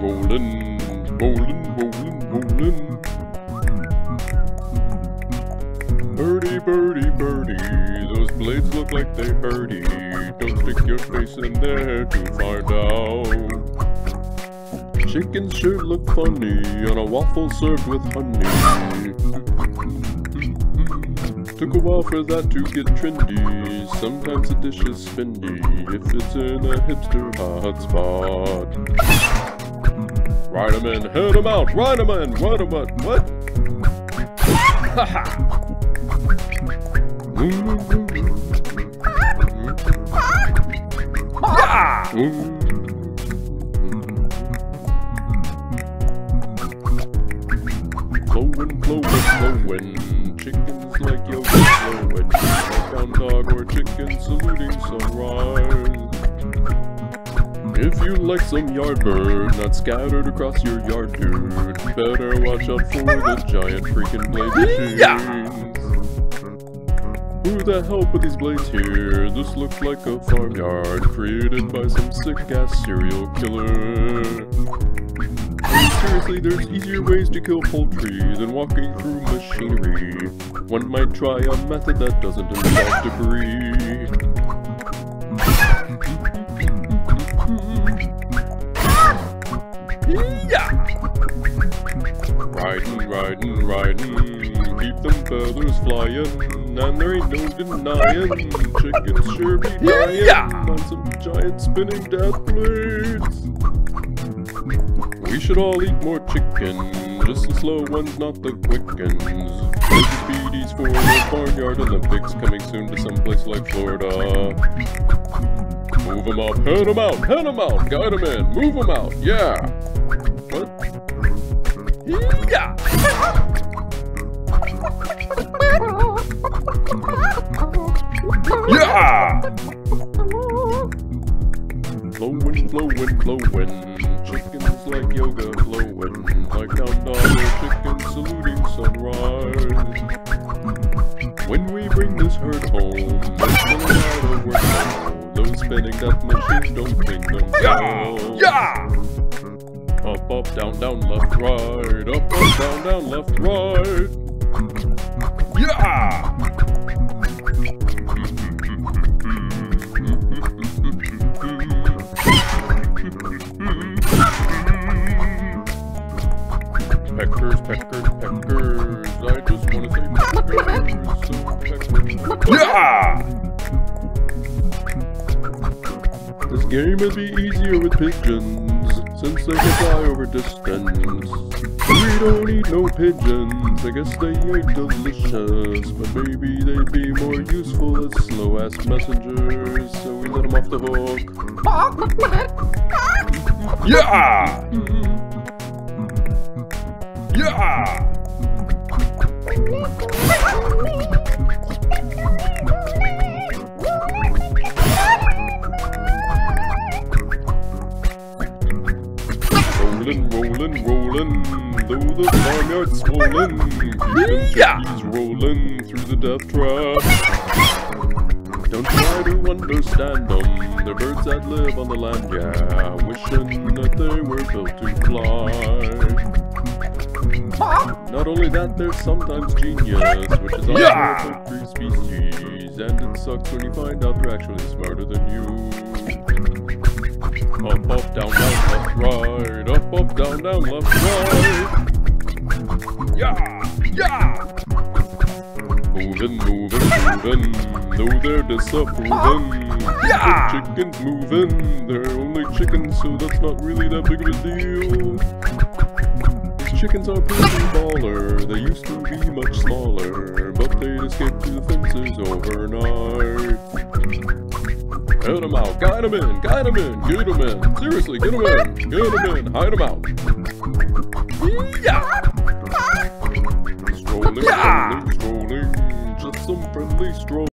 rolling, rolling, rolling, rolling. Birdie, birdie, birdie, those blades look like they hurt you. Don't stick your face in there to find out. Chickens sure look funny on a waffle served with honey. Took a while for that to get trendy. Sometimes a dish is spendy if it's in a hipster hotspot. Ride 'em in, hit 'em out, ride 'em in, ride 'em out. What? Haha. Flowin', flowin', flowin', chickens like yoga flowin', down dog or chicken saluting sunrise. If you like some yard bird not scattered across your yard, dude, better watch out for the giant freaking blade machines. Who the hell put these blades here? This looks like a farmyard created by some sick ass serial killer. Seriously, there's easier ways to kill poultry than walking through machinery. One might try a method that doesn't involve debris. Riding, keep them feathers flying, and there ain't no denying chickens sure be dying on some giant spinning death blades. We should all eat more chicken, just the slow ones, not the quick ones. There's speedies for the barnyard Olympics coming soon to some place like Florida. Move 'em up, head 'em out, head 'em out, guide 'em in, move 'em out, yeah! What? Yeah! Yeah! Flowin', flowin', flowin', chickens like yoga flowin', like down dollar chickens saluting sunrise. When we bring this herd home, there's no of work now. Those spinning death machines don't think them Yeah! Yeah! Up, up, down, down, left, right. Up, up, down, down, left, right. Yeah! Peckers, peckers. I just want to say peckers. So peckers. Yeah! This game would be easier with pigeons, since they can fly over distance. We don't eat no pigeons, I guess they ain't delicious, but maybe they'd be more useful as slow-ass messengers, so we let them off the hook. Yeah! Yeah! Rollin', rollin', rollin', through the farmyard swollen. Keepin' turkeys rollin' through the death trap. Don't try to understand them, they're birds that live on the land, yeah. Wishing that they were built to fly. Not only that, they're sometimes genius, which is also yeah! a tree species, and it sucks when you find out they're actually smarter than you. Up, up, down, down, left, right. Up, up, down, down, left, right. Yeah! Yeah! Moving, moving, moving. Though they're disapproving. Yeah! Chickens moving. They're only chickens, so that's not really that big of a deal. Chickens are pretty baller. They used to be much smaller, but they'd escaped through the fences overnight. Get them out, guide them in, guide them in, get them in. Seriously, get them in, get them in, hide them out. Yeah! Strolling, strolling, strolling, just some friendly stroll.